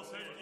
I'll say it.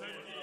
Thank you.